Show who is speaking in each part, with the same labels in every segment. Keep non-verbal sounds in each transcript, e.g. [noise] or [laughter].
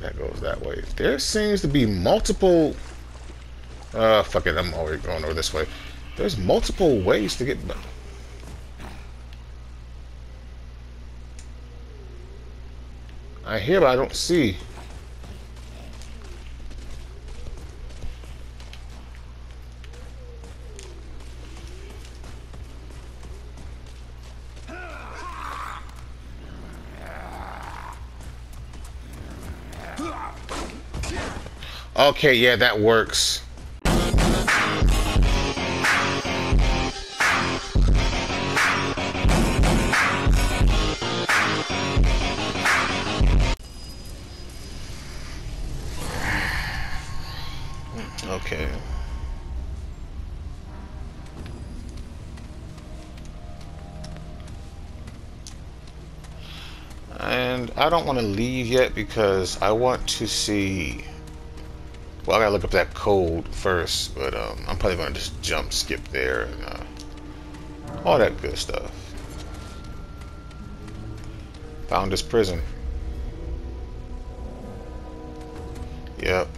Speaker 1: That goes that way. There seems to be multiple... Uh, fuck it, I'm already going over this way. There's multiple ways to get... I hear, but I don't see. Okay, yeah, that works. Okay. And I don't want to leave yet because I want to see well, I gotta look up that code first, but um, I'm probably gonna just jump skip there and uh, all that good stuff. Found prison. Yep.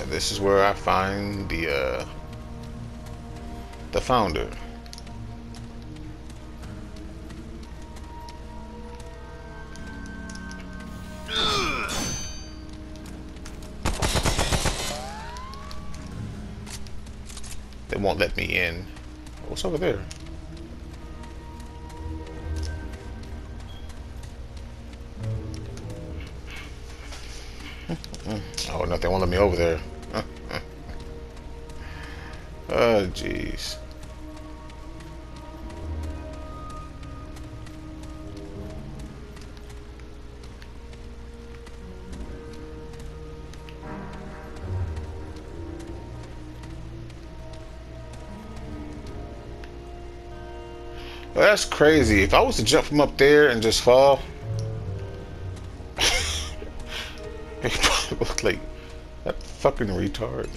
Speaker 1: And this is where I find the uh, the founder. In. What's over there? [laughs] oh, no, they won't let me over there. Uh, uh, uh. oh, jeez. That's crazy. If I was to jump from up there and just fall, [laughs] it probably like that fucking retard.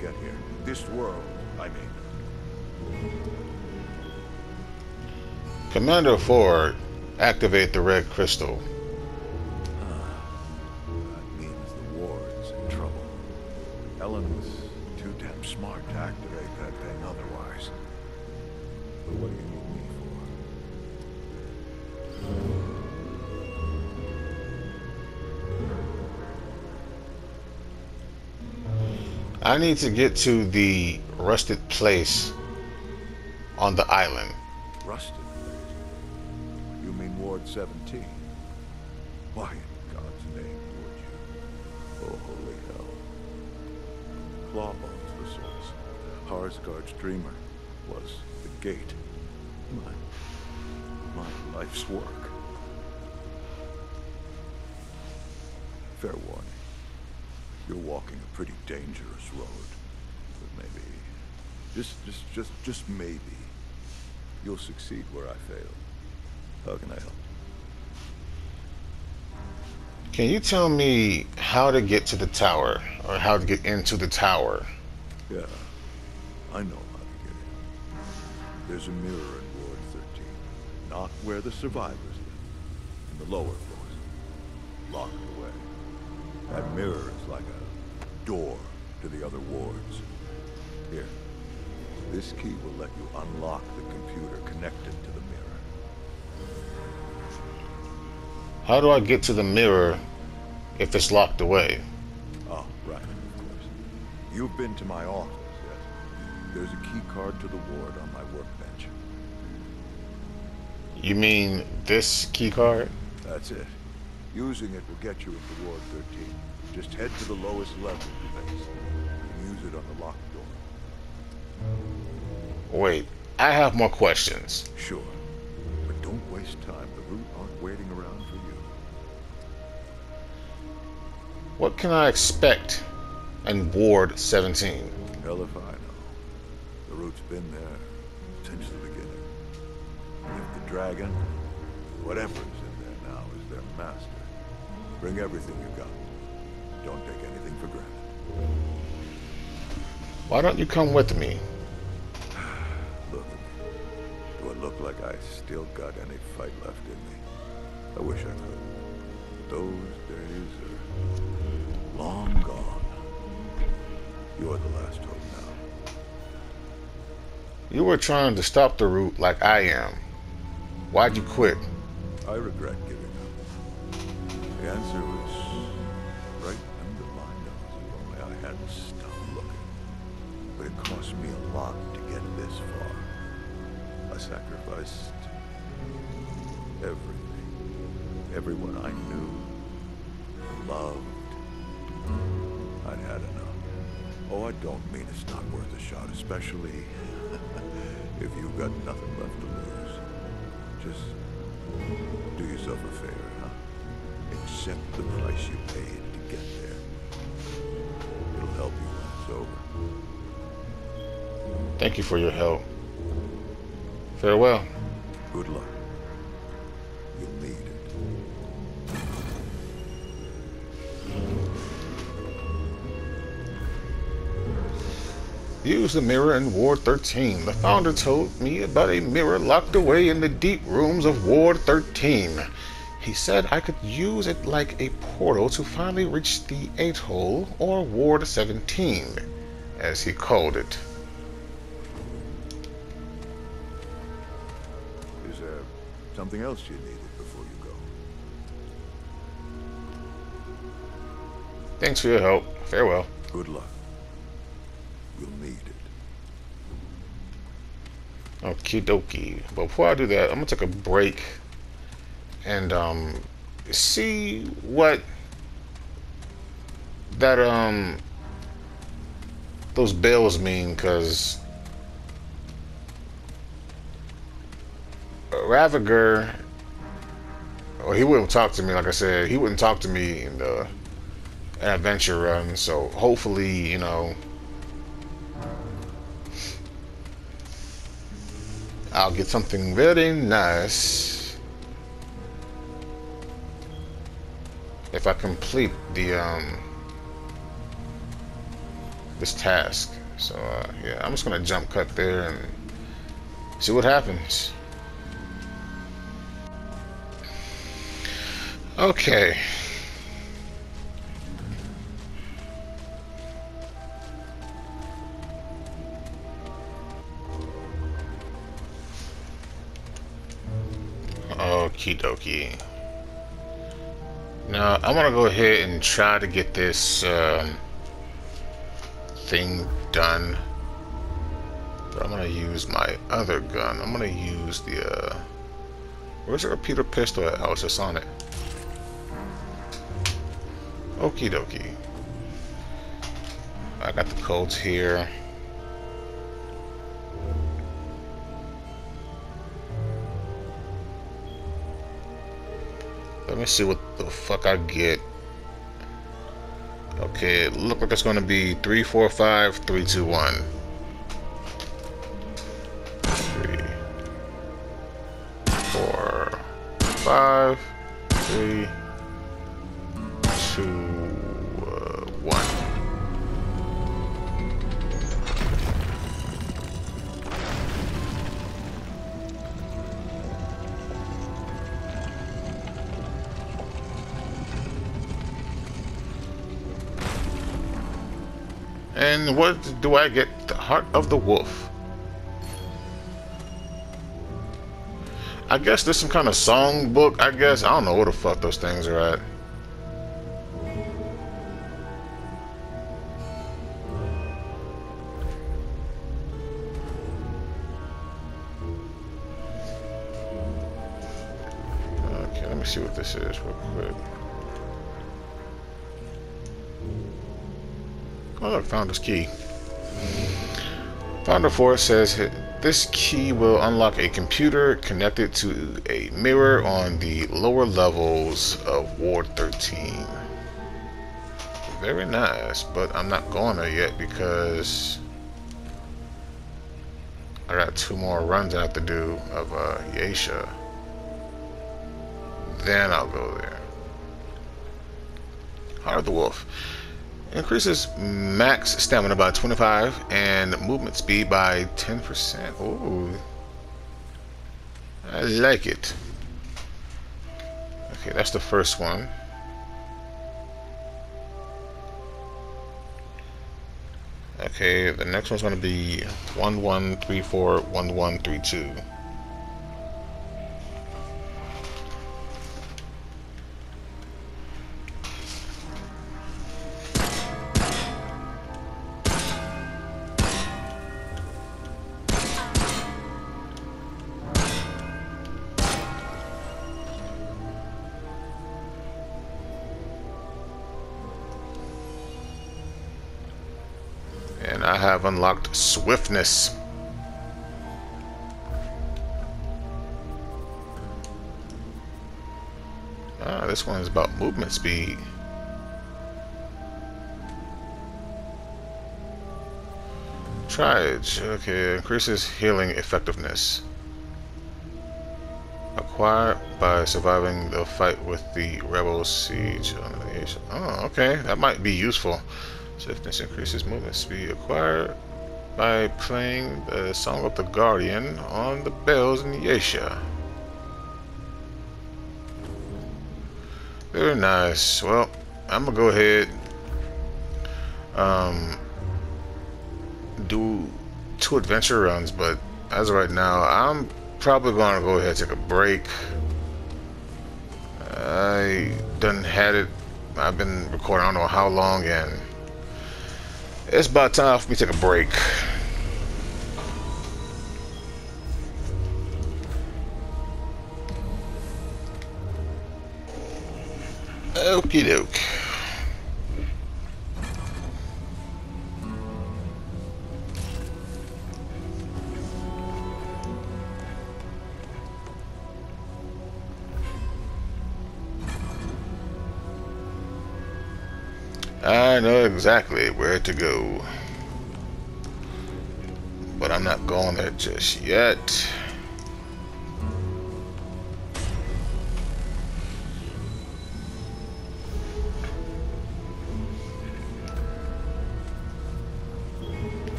Speaker 2: Get here? This world, I mean.
Speaker 1: Commander Ford, activate the red crystal. I need to get to the rusted place on the island.
Speaker 2: Rusted? You mean Ward 17? Why in God's name would you? Oh, holy hell. Clawbone's the source. Harsgaard's dreamer was the gate. My... my life's work. Fair warning. You're walking a pretty dangerous road. But maybe... Just, just, just, just maybe... You'll succeed where I failed. How can I help?
Speaker 1: Can you tell me how to get to the tower or how to get into the tower?
Speaker 2: Yeah, I know how to get in. There's a mirror in Ward 13. Not where the survivors live. In the lower floors. Locked away. That mirror is like a door to the other wards. Here. This key will let you unlock the computer connected to the mirror.
Speaker 1: How do I get to the mirror if it's locked away?
Speaker 2: Oh, right, of course. You've been to my office, yes? There's a key card to the ward on my workbench.
Speaker 1: You mean this key card?
Speaker 2: That's it. Using it will get you into Ward 13. Just head to the lowest level base. And use it on the locked door.
Speaker 1: Wait, I have more questions.
Speaker 2: Sure. But don't waste time. The Root aren't waiting around for you.
Speaker 1: What can I expect in Ward 17?
Speaker 2: Hell if I know. The Root's been there since the beginning. If the dragon, whatever's in there now, is their master, bring everything you got. Don't take anything for granted.
Speaker 1: Why don't you come with me? [sighs]
Speaker 2: Look. Do I look like I still got any fight left in me? I wish I could. Those days are long gone. You're the last hope now.
Speaker 1: You were trying to stop the root like I am. Why'd you quit?
Speaker 2: I regret giving up. The answer was Cost me a lot to get this far. I sacrificed everything. Everyone I knew, loved. I'd had enough. Oh, I don't mean it's not worth a shot, especially [laughs] if you've got nothing left to lose. Just do yourself a favor, huh? Accept the price you paid to get there. It'll help you when it's over.
Speaker 1: Thank you for your help. Farewell.
Speaker 2: Good luck. You'll need it.
Speaker 1: Use the mirror in Ward 13. The founder told me about a mirror locked away in the deep rooms of Ward 13. He said I could use it like a portal to finally reach the 8 hole, or Ward 17, as he called it.
Speaker 2: Something else you needed before you go?
Speaker 1: Thanks for your help. Farewell.
Speaker 2: Good luck. You'll need it.
Speaker 1: Okie dokie. But before I do that, I'm gonna take a break and um see what that um those bells mean because Ravager well he wouldn't talk to me like I said he wouldn't talk to me in the adventure run so hopefully you know I'll get something very nice if I complete the um this task. So uh, yeah, I'm just gonna jump cut there and see what happens. Okay. Okie dokie. Now, I'm gonna go ahead and try to get this um, thing done. But I'm gonna use my other gun. I'm gonna use the, uh, where's the repeater pistol at? Oh, it's just on it. Okie dokie. I got the codes here. Let me see what the fuck I get. Okay, it look like it's gonna be three, four, five, three, two, one. Three, four, five, three, What do I get? The Heart of the Wolf. I guess there's some kind of song book, I guess. I don't know where the fuck those things are at. Founder's key. Founder 4 says this key will unlock a computer connected to a mirror on the lower levels of Ward 13. Very nice, but I'm not going there yet because I got two more runs I have to do of uh, Yaesha. Then I'll go there. Heart of the Wolf. Increases max stamina by 25 and movement speed by 10%. Ooh. I like it. Okay, that's the first one. Okay, the next one's going to be 1134 swiftness. Ah, this one is about movement speed. Triage. Okay, increases healing effectiveness. Acquired by surviving the fight with the rebel siege. Oh, okay. That might be useful. Swiftness increases movement speed acquired by playing the Song of the Guardian on the bells in Yaesha. Very nice. Well, I'm gonna go ahead um do two adventure runs, but as of right now, I'm probably gonna go ahead and take a break. I done had it. I've been recording I don't know how long and it's about time for me to take a break. Okie doke. I know exactly where to go. But I'm not going there just yet.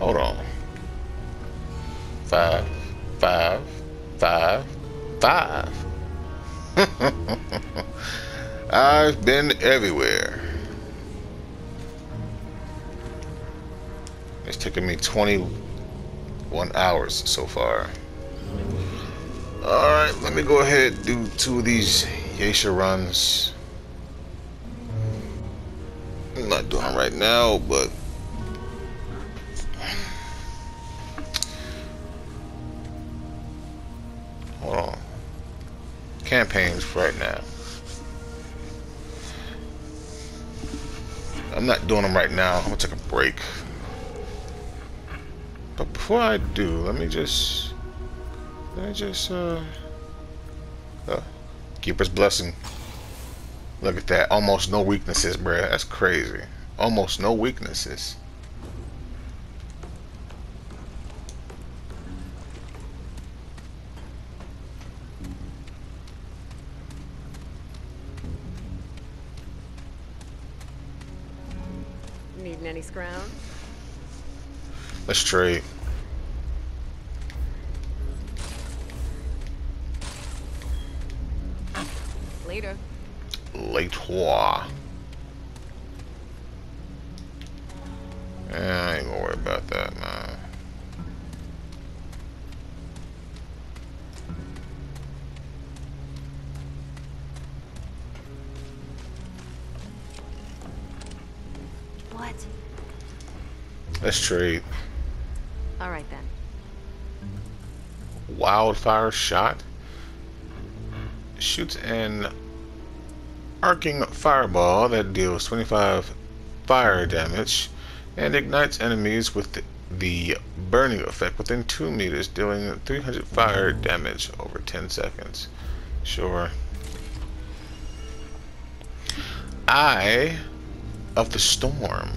Speaker 1: Hold on. Five, five, five, five. [laughs] I've been everywhere. 21 hours so far. Alright, let me go ahead do two of these Yaesha runs. I'm not doing them right now, but hold on. Campaigns right now. I'm not doing them right now. I'm gonna take a break. Before I do, let me just let me just uh, uh Keeper's blessing. Look at that. Almost no weaknesses, bruh. That's crazy. Almost no weaknesses.
Speaker 3: Needing any scrounge?
Speaker 1: Let's trade. Yeah, I ain't gonna worry about that, man.
Speaker 3: What?
Speaker 1: Let's trade.
Speaker 3: All right then.
Speaker 1: Wildfire shot. Shoots an arcing fireball that deals 25 fire damage and ignites enemies with the, burning effect within 2 meters, dealing 300 fire damage over 10 seconds. Sure. Eye of the Storm.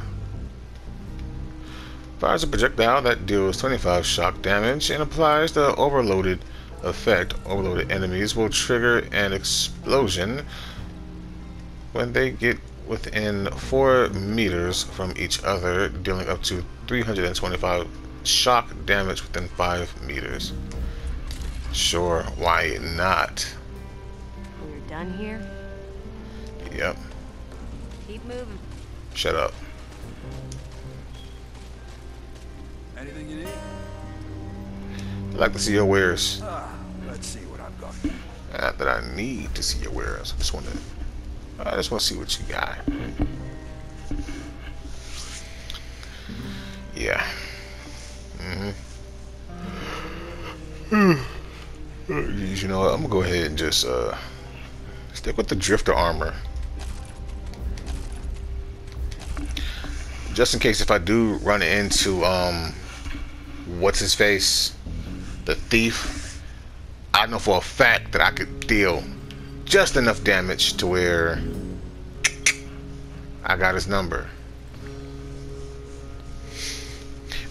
Speaker 1: Fires a projectile that deals 25 shock damage and applies the overloaded effect. Overloaded enemies will trigger an explosion when they get within 4 meters from each other, dealing up to 325 shock damage within 5 meters. Sure, why not?
Speaker 3: We're done here?
Speaker 1: Yep,
Speaker 3: Keep moving.
Speaker 1: shut up.
Speaker 2: Anything you need?
Speaker 1: I'd like to see your wares.
Speaker 2: Ah, let's see what I've got.
Speaker 1: Not that I need to see your wares. I just want to. I just want to see what you got. Yeah. Mm-hmm. You know what? I'm gonna go ahead and just uh stick with the drifter armor. Just in case if I do run into um what's his face, the thief. I know for a fact that I could deal just enough damage to where I got his number.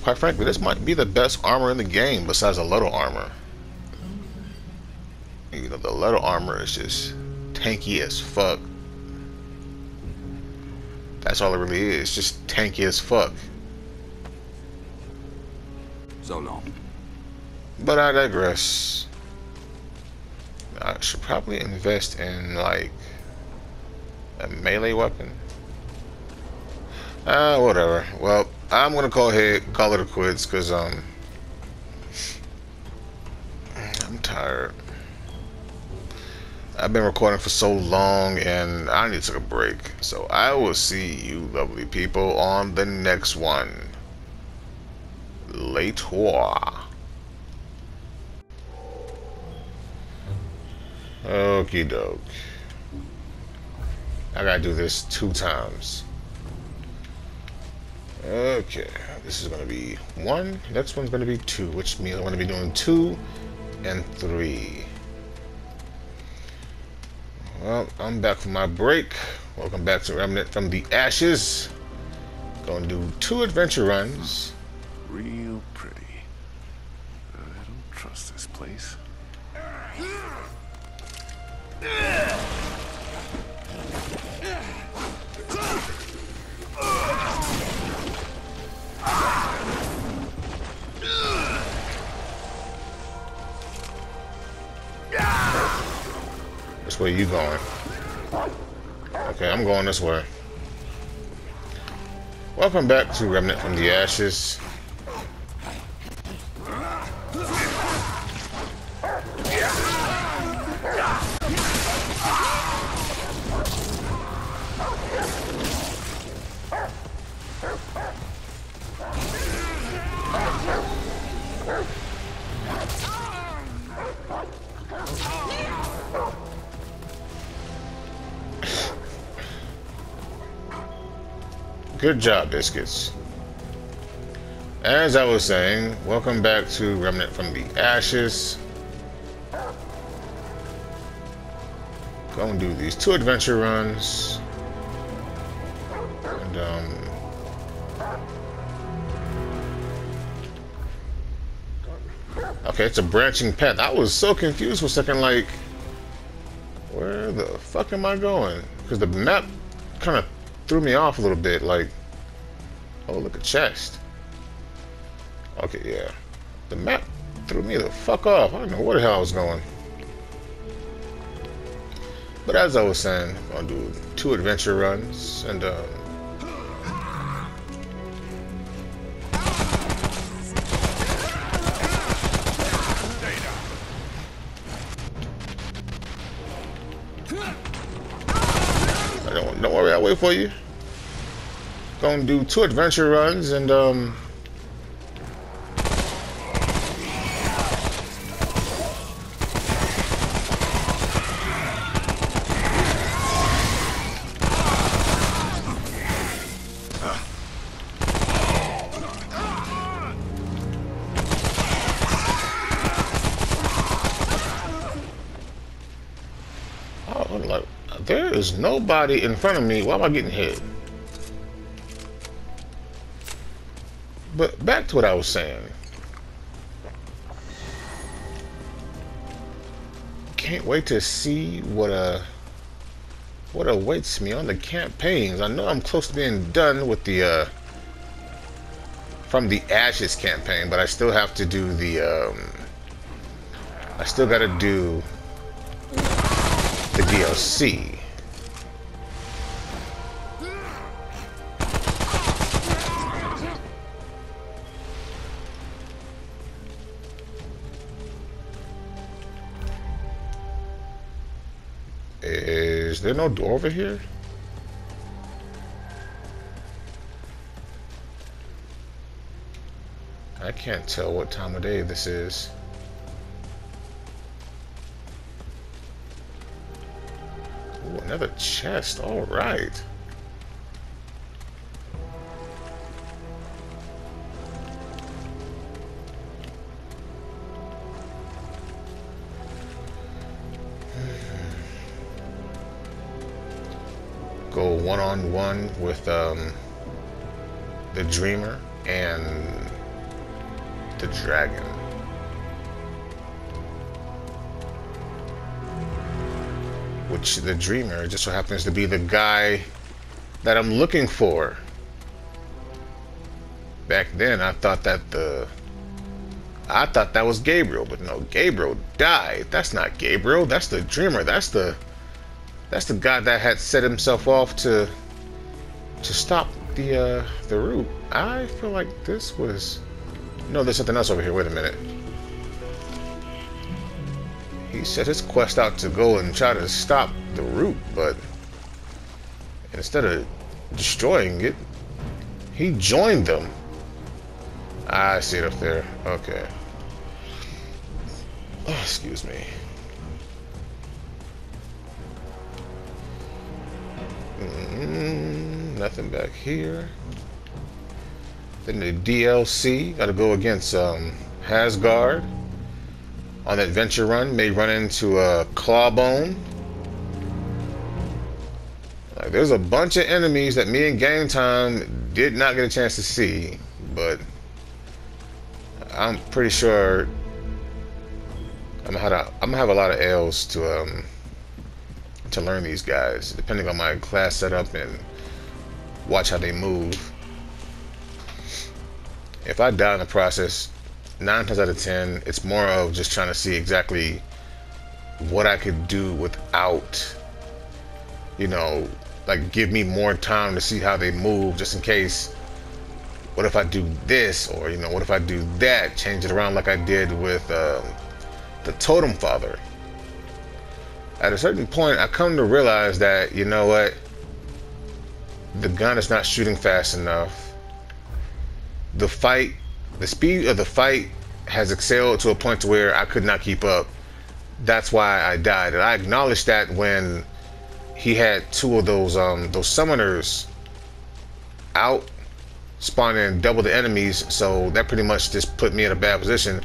Speaker 1: Quite frankly, this might be the best armor in the game besides the little armor. You know, the little armor is just tanky as fuck. That's all it really is, just tanky as fuck.
Speaker 2: So long.
Speaker 1: But I digress. I should probably invest in like a melee weapon. Ah, uh, whatever. Well, I'm gonna call ahead, call it a quits, cause um, I'm tired. I've been recording for so long, and I need to take a break. So I will see you, lovely people, on the next one. Later. Okie doke. I gotta do this two times. Okay, this is gonna be one. Next one's gonna be two, which means I'm gonna be doing two and three. Well, I'm back from my break. Welcome back to Remnant from the Ashes. Gonna do two adventure runs.
Speaker 2: Real pretty. I don't trust this place.
Speaker 1: Which way you going? Okay, I'm going this way. Welcome back to Remnant from the Ashes. Good job, Biscuits. As I was saying, welcome back to Remnant from the Ashes. Go and do these two adventure runs. And, um... Okay, it's a branching path. I was so confused for a second, like... Where the fuck am I going? Because the map kind of threw me off a little bit. Like, oh, look, a chest. Okay, yeah. The map threw me the fuck off. I don't know where the hell I was going. But as I was saying, I'm gonna do two adventure runs and um, I don't don't worry, I'll wait for you gonna do two adventure runs and um oh, There is nobody in front of me. Why am I getting hit? But back to what I was saying. Can't wait to see what uh what awaits me on the campaigns. I know I'm close to being done with the uh from the Ashes campaign, but I still have to do the um I still gotta do the DLC. There no door over here? I can't tell what time of day this is. Ooh, another chest. All right. On one with um, the Dreamer and the Dragon. which the dreamer just so happens to be the guy that I'm looking for. Back then, I thought that the I thought that was Gabriel, but no, Gabriel died. That's not Gabriel. That's the dreamer. That's the that's the guy that had set himself off to to stop the uh, the Root. I feel like this was no. There's something else over here. Wait a minute. He set his quest out to go and try to stop the Root, but instead of destroying it, he joined them. I see it up there. Okay. Oh, excuse me. Mm, nothing back here. Then the DLC, gotta go against um, Harsgaard on the adventure run may run into a clawbone. Like, there's a bunch of enemies that me and Game Time did not get a chance to see, but I'm pretty sure I'm gonna have a lot of L's to um to learn these guys, depending on my class setup and watch how they move. If I die in the process, nine times out of ten, it's more of just trying to see exactly what I could do without, you know, like give me more time to see how they move, just in case. What if I do this, or you know, what if I do that? Change it around like I did with um, the Totem Father. At a certain point, I come to realize that you know what, the gun is not shooting fast enough. The fight the speed of the fight has excelled to a point to where I could not keep up. That's why I died. And I acknowledged that when he had two of those um those summoners out spawning double the enemies, so that pretty much just put me in a bad position.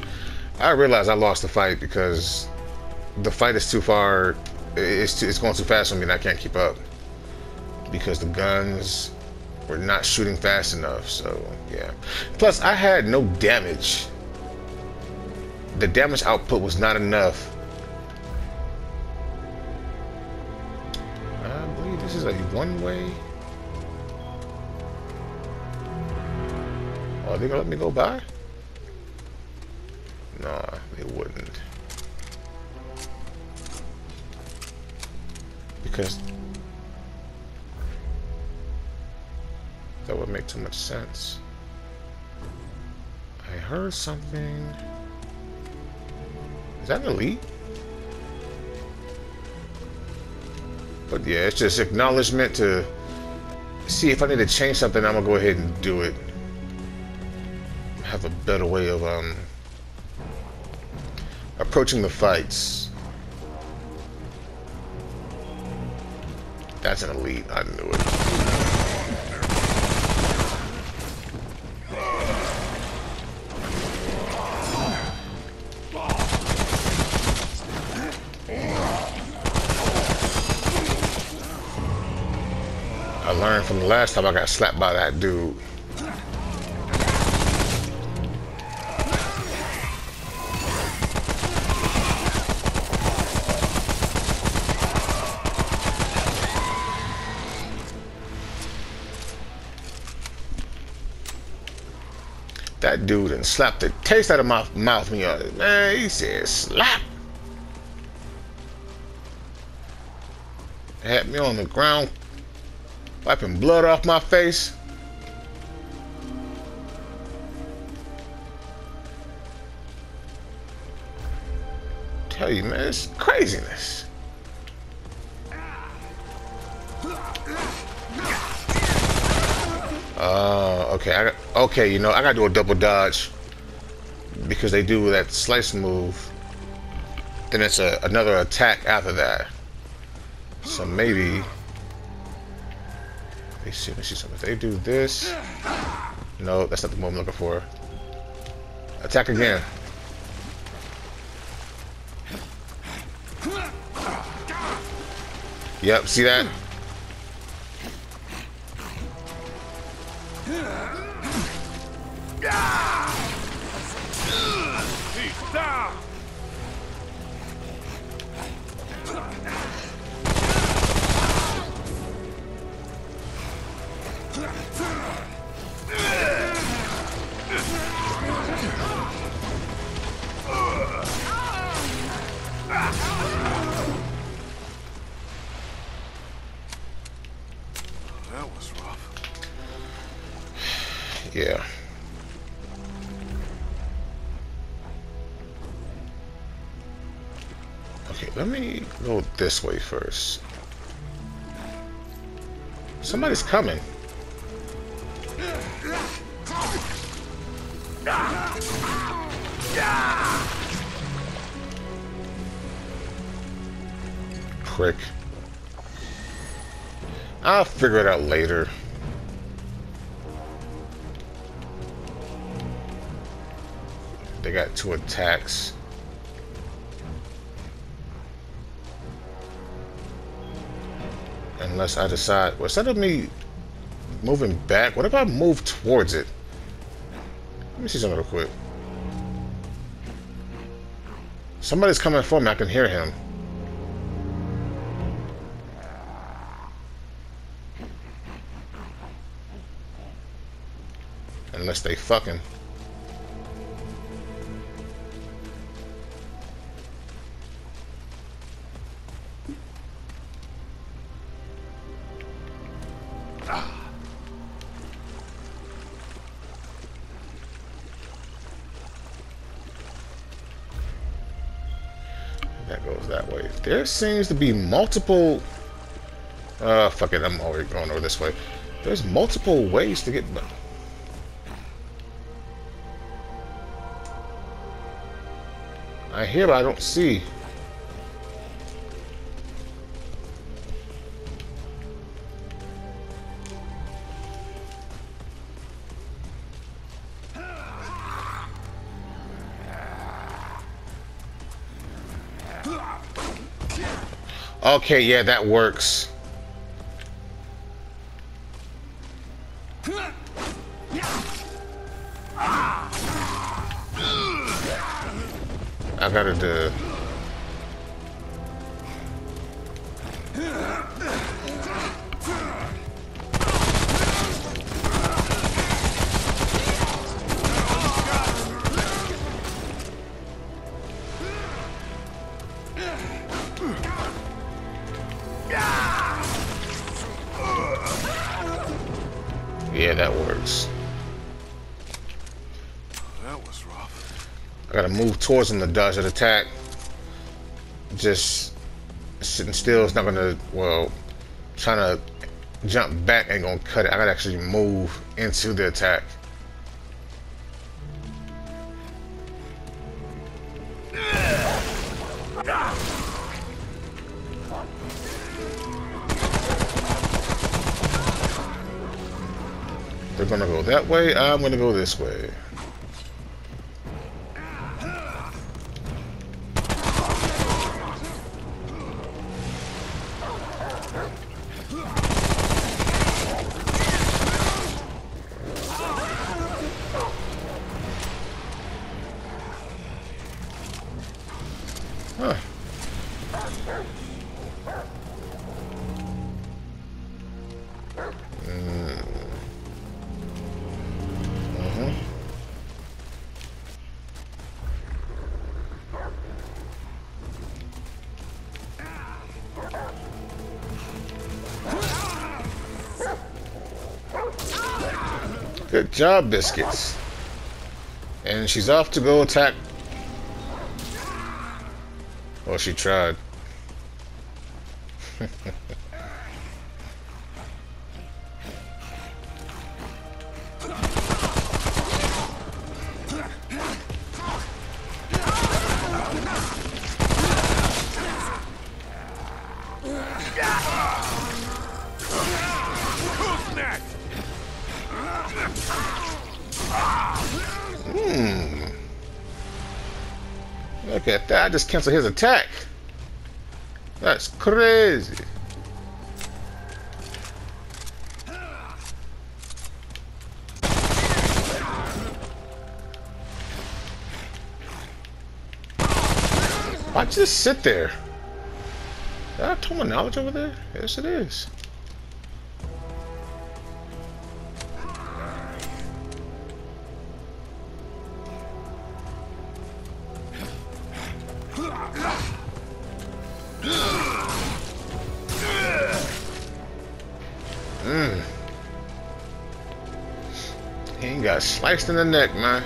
Speaker 1: I realized I lost the fight because the fight is too far it's too, it's going too fast for me and I can't keep up because the guns were not shooting fast enough. So yeah. Plus, I had no damage. The damage output was not enough. I believe this is a one-way. Oh, are they gonna let me go by? Nah, they wouldn't. Because That would make too much sense. I heard something. Is that an elite? But yeah, it's just acknowledgement to see if I need to change something, I'm gonna go ahead and do it. Have a better way of um approaching the fights. That's an elite, I knew it. Last time I got slapped by that dude. That dude and slapped the taste out of my mouth. Me, uh, man, he said slap. Had me on the ground, wiping blood off my face. Tell you, man, it's craziness. Uh, okay, I got, okay, you know, I gotta do a double dodge because they do that slice move. Then it's a, another attack after that. So maybe, me see, see something. If they do this, no, that's not the move I'm looking for. Attack again. Yep, see that? Yeah. Okay, let me go this way first. Somebody's coming. Prick. I'll figure it out later. They got two attacks. Unless I decide, well, instead of me moving back, what if I move towards it? Let me see something real quick. Somebody's coming for me. I can hear him. Unless they fucking. That goes that way. There seems to be multiple. Uh, fuck it. I'm already going over this way. There's multiple ways to get. Hear, but I don't see. Okay, yeah, that works. Gotta do. Gotta move towards him to dodge that attack. Just sitting still is not gonna, well, trying to jump back ain't gonna cut it. I gotta actually move into the attack. They're gonna go that way. I'm gonna go this way. Good job, Biscuits. And she's off to go attack. Well, she tried. [laughs] just canceled his attack. That's crazy. Why'd you just sit there? Did I have my knowledge over there? Yes, it is. Mm. He ain't got sliced in the neck, man.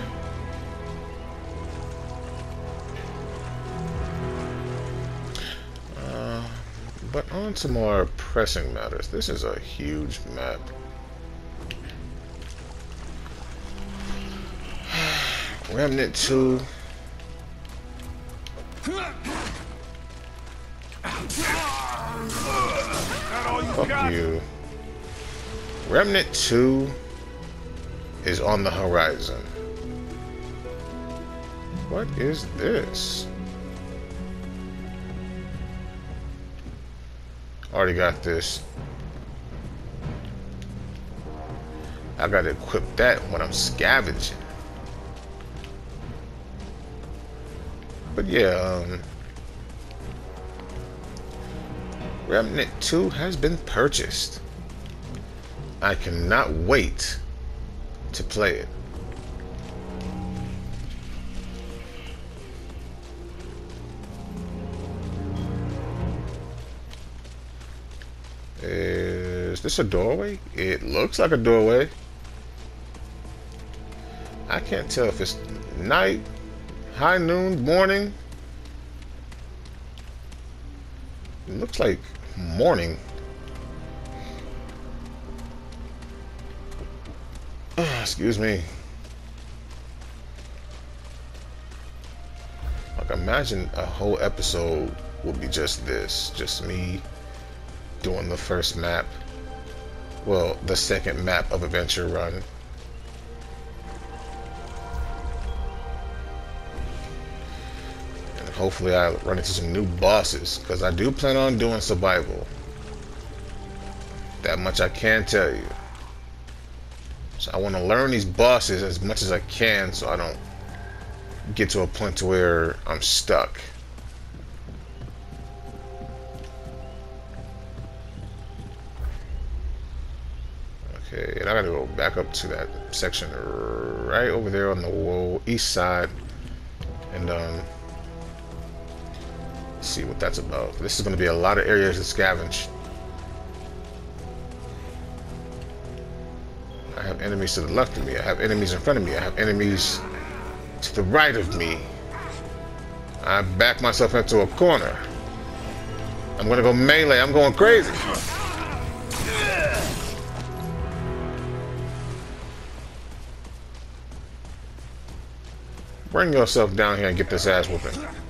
Speaker 1: Uh, but on to more pressing matters. This is a huge map. [sighs] Remnant 2. You. Remnant 2 is on the horizon. What is this? Already got this. I gotta equip that when I'm scavenging. But yeah, um, Remnant 2 has been purchased. I cannot wait to play it. Is this a doorway? It looks like a doorway. I can't tell if it's night, high noon, morning. It looks like morning. Ah, excuse me. Like imagine a whole episode would be just this, just me doing the first map. Well, the second map of Adventure Run. Hopefully I run into some new bosses, because I do plan on doing survival. That much I can tell you. So I want to learn these bosses as much as I can so I don't get to a point to where I'm stuck. Okay, and I gotta go back up to that section right over there on the east side and um, see what that's about. This is gonna be a lot of areas to scavenge. I have enemies to the left of me. I have enemies in front of me. I have enemies to the right of me. I back myself into a corner. I'm gonna go melee. I'm going crazy. Bring yourself down here and get this ass whooping.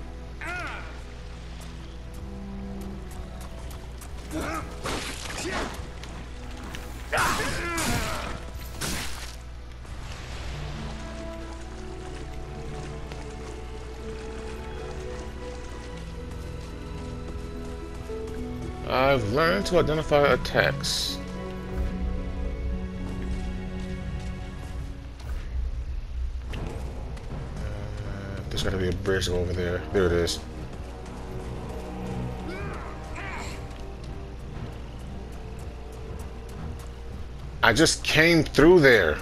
Speaker 1: I've to identify attacks. Uh, there's gotta be a bridge over there. There it is. I just came through there.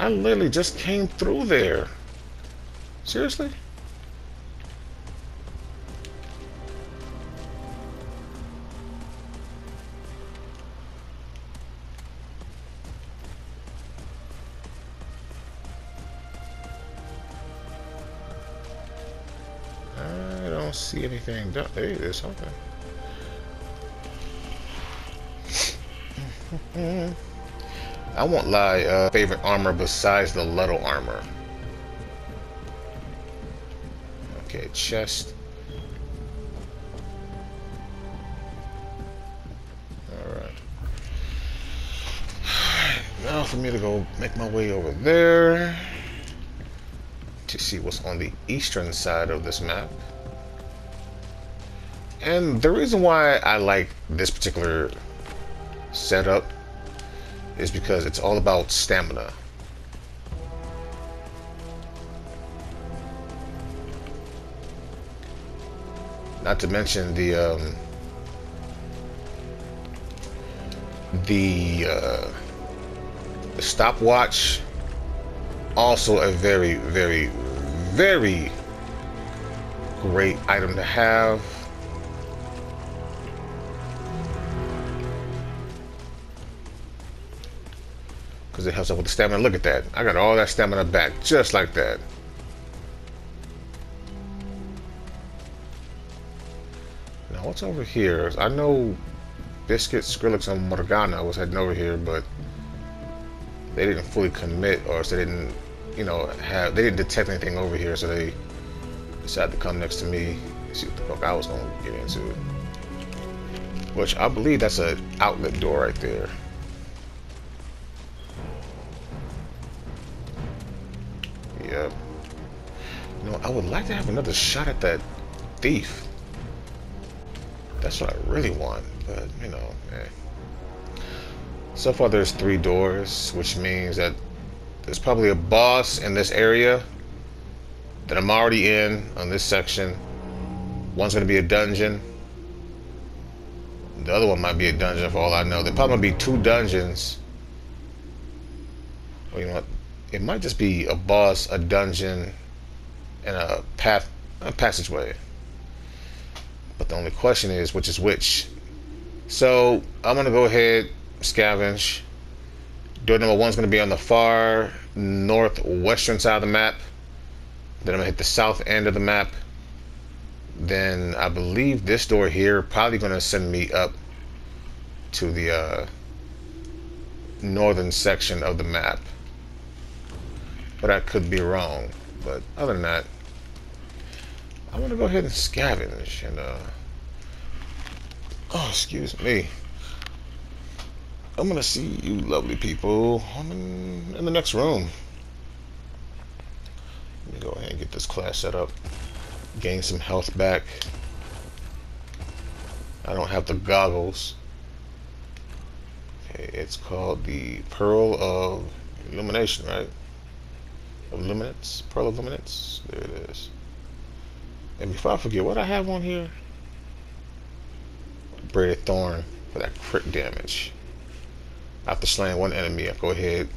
Speaker 1: I literally just came through there. Seriously? I don't see anything done. There it is, okay. [laughs] I won't lie, uh, favorite armor besides the Luddle armor. Okay, chest. Alright. [sighs] Now for me to go make my way over there to see what's on the eastern side of this map. And the reason why I like this particular setup is because it's all about stamina. Not to mention the um, the, uh, the stopwatch. Also a very, very, very great item to have. Because it helps out with the stamina. Look at that. I got all that stamina back just like that. Now, what's over here? I know Biscuit, Skrillex, and Morgana was heading over here, but they didn't fully commit, or so they didn't, you know, have they didn't detect anything over here, so they decided to come next to me see what the fuck I was gonna get into. Which I believe that's an outlet door right there. Like to have another shot at that thief. That's what I really want, but you know, eh. So far there's three doors, which means that there's probably a boss in this area that I'm already in on this section. One's gonna be a dungeon. The other one might be a dungeon for all I know. There probably gonna be two dungeons. Well, you know what? It might just be a boss, a dungeon, and a path, a passageway. But the only question is, which is which? So I'm gonna go ahead, scavenge. Door number one's gonna be on the far northwestern side of the map. Then I'm gonna hit the south end of the map. Then I believe this door here probably gonna send me up to the uh, northern section of the map. But I could be wrong. But other than that, I want to go ahead and scavenge and uh oh excuse me. I'm gonna see you lovely people. I'm in, in the next room. Let me go ahead and get this class set up. Gain some health back. I don't have the goggles. Okay it's called the Pearl of Illumination right Illuminates Pearl of Illuminates there it is and before I forget, what I have on here? Braided Thorn for that crit damage. After slaying one enemy, I go ahead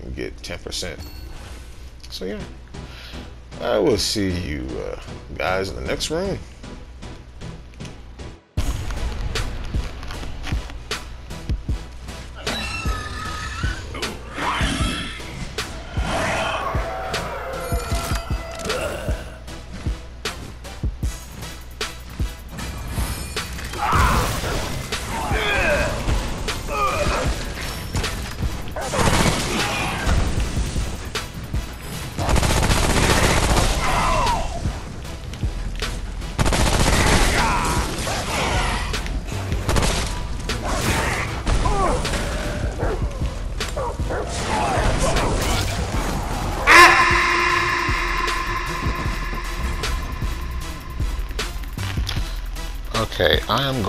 Speaker 1: and get 10%. So yeah, I will see you uh, guys in the next room.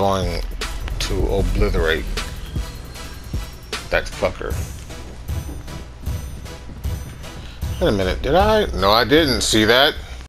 Speaker 1: Going to obliterate that fucker. Wait a minute, did I? No, I didn't see that.